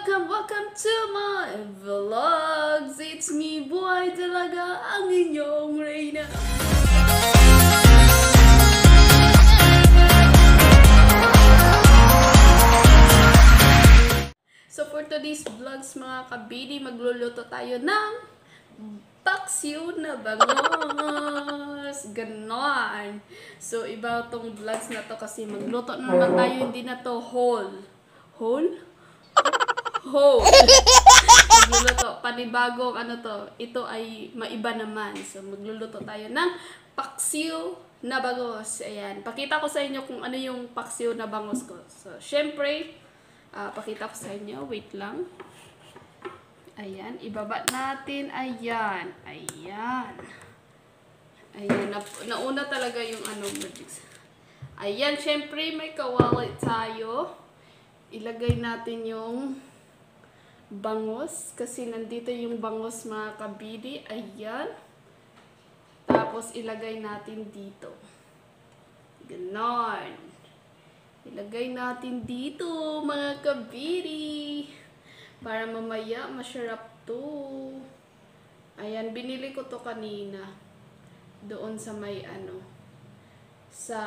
welcome, welcome to my vlogs. It's me, boy talaga, ang inyong Reyna. So for today's vlogs mga kabidi, magluluto tayo ng paksiw na bangos. Ganon. So iba tong vlogs na to kasi magluto na naman tayo, hindi na to whole. Whole? Whole. magluluto. Panibagong ano to. Ito ay maiba naman. So magluluto tayo ng paksiw na bangos. Ayan. Pakita ko sa inyo kung ano yung paksiw na bangos ko. So, syempre, Ah, pakita ko sa inyo. Wait lang. Ayan. Ibaba natin. Ayan. Ayan. Ayan. Na, nauna talaga yung ano. Ayan. Syempre, may kawali tayo. Ilagay natin yung bangos. Kasi nandito yung bangos mga kabidi. Ayan. Tapos, ilagay natin dito. Ganon. Ilagay natin dito, mga kabiri. Para mamaya, masarap to. Ayan, binili ko to kanina. Doon sa may ano. Sa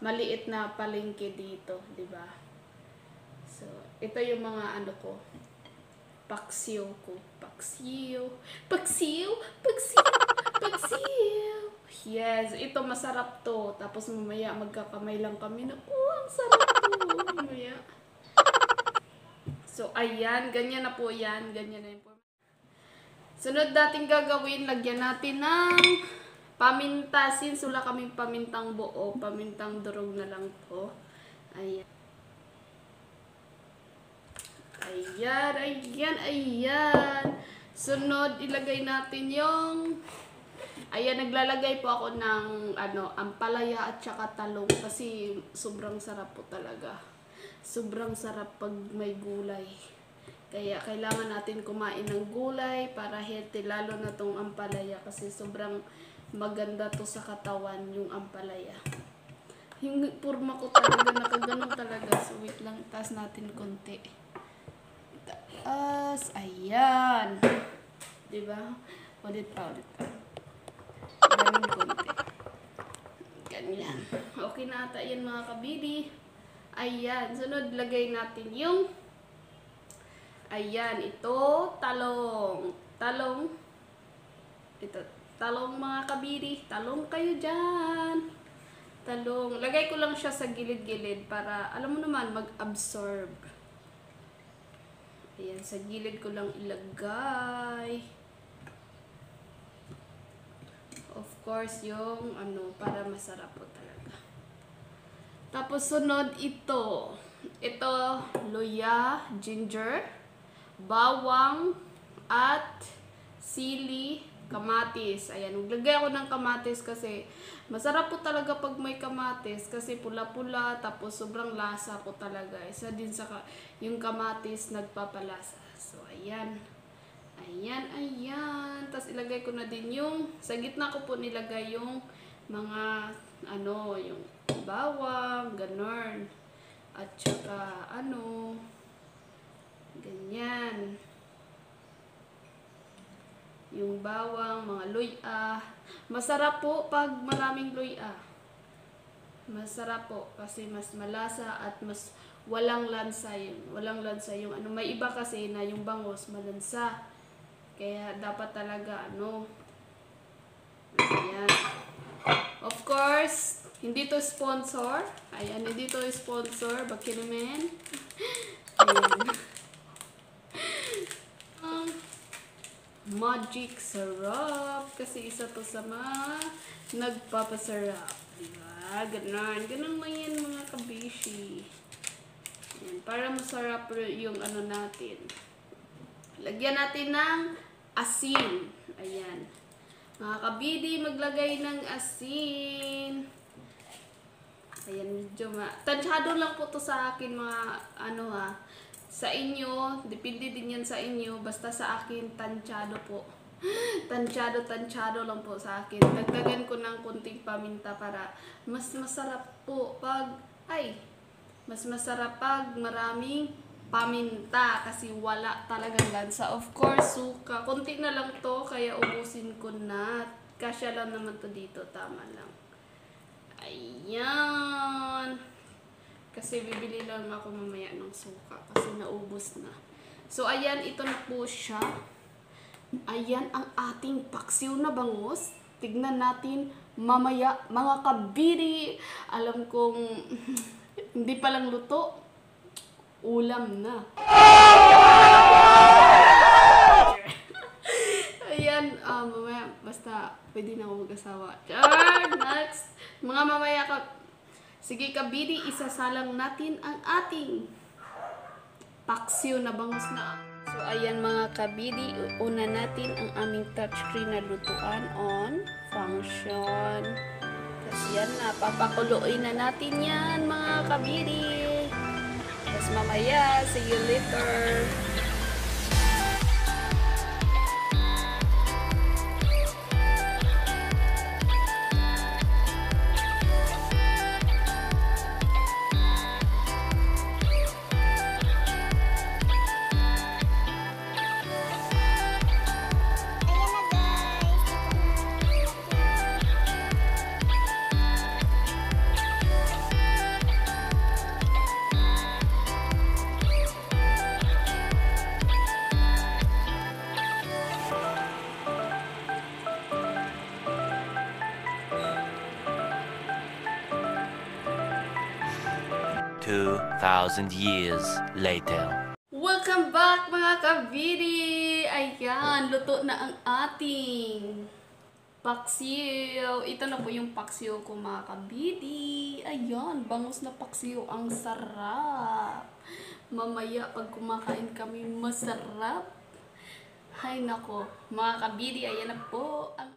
maliit na palengke dito, di ba? So, ito yung mga ano ko. Paksiw ko. Paksiw. Paksiw! Paksiw! Paksiw! Yes, ito masarap to. Tapos mamaya magkakamay lang kami na, oh, ang sarap to. Mamaya. So, ayan. Ganyan na po yan. Ganyan na po. Sunod natin gagawin, lagyan natin ng paminta. Since wala kaming pamintang buo, pamintang durog na lang po. Ayan. Ayan, ayan, ayan. Sunod, ilagay natin yung Ayan, naglalagay po ako ng ano, ampalaya at saka talong kasi sobrang sarap po talaga. Sobrang sarap pag may gulay. Kaya kailangan natin kumain ng gulay para healthy lalo na tong ampalaya kasi sobrang maganda to sa katawan yung ampalaya. Yung purma ko talaga nakaganon talaga. So wait lang, taas natin konti. Taas, ayan. 'Di ba? Ulit pa, ulit pa. Ganun konti. Ganyan. Okay na ata yan mga kabidi. Ayan. Sunod, lagay natin yung Ayan. Ito, talong. Talong. Ito, talong mga kabidi. Talong kayo dyan. Talong. Lagay ko lang siya sa gilid-gilid para, alam mo naman, mag-absorb. Ayan, sa gilid ko lang ilagay. Of course, yung ano, para masarap po talaga. Tapos sunod ito. Ito, luya, ginger, bawang, at sili, kamatis. Ayan, maglagay ako ng kamatis kasi masarap po talaga pag may kamatis kasi pula-pula tapos sobrang lasa po talaga. Isa din sa yung kamatis nagpapalasa. So, ayan. Ayan, ayan. Tapos ilagay ko na din yung, sa gitna ko po nilagay yung mga, ano, yung bawang, ganon. At saka, ano, ganyan. Yung bawang, mga luya. Masarap po pag maraming luya. Masarap po kasi mas malasa at mas walang lansa yun. Walang lansa yung ano. May iba kasi na yung bangos malansa. Kaya dapat talaga ano. Ayan. Of course, hindi to sponsor. Ayan, hindi to sponsor. Bakit? Ayan. Magic sarap. Kasi isa to sa mga nagpapasarap. Diba? Ganon. Ganon lang yan mga kabishi. Ayan. Para masarap yung ano natin. Lagyan natin ng asin. Ayan. Mga kabidi, maglagay ng asin. Ayan, medyo ma... Tansyado lang po to sa akin mga ano ha. Sa inyo, depende din yan sa inyo. Basta sa akin, tansyado po. Tansyado, tansyado lang po sa akin. Dagdagan ko ng kunting paminta para mas masarap po pag... Ay! Mas masarap pag maraming paminta kasi wala talagang lansa. Of course, suka. Kunti na lang to, kaya ubusin ko na. Kasya lang naman to dito, tama lang. Ayan. Kasi bibili lang ako mamaya ng suka kasi naubos na. So, ayan, ito na po siya. Ayan ang ating paksiw na bangus. Tignan natin mamaya, mga kabiri. Alam kong hindi pa lang luto. Ulam na. Ayan, ah, mamaya, basta pwede na ako mag-asawa. Char! Next! Mga mamaya ka, sige kabiri, isasalang natin ang ating paksiw na bangus na. So, ayan mga kabidi, una natin ang aming touchscreen na lutuan on function. Tapos yan na, papakuluin na natin yan mga kabidi. Tapos mamaya, see you later. Two thousand years later. Welcome back mga kabidi! Ayan, luto na ang ating paksiw. Ito na po yung paksiw ko mga kabidi. Ayan, bangus na paksiw. Ang sarap. Mamaya pag kumakain kami, masarap. Hay nako, mga kabidi, ayan na po ang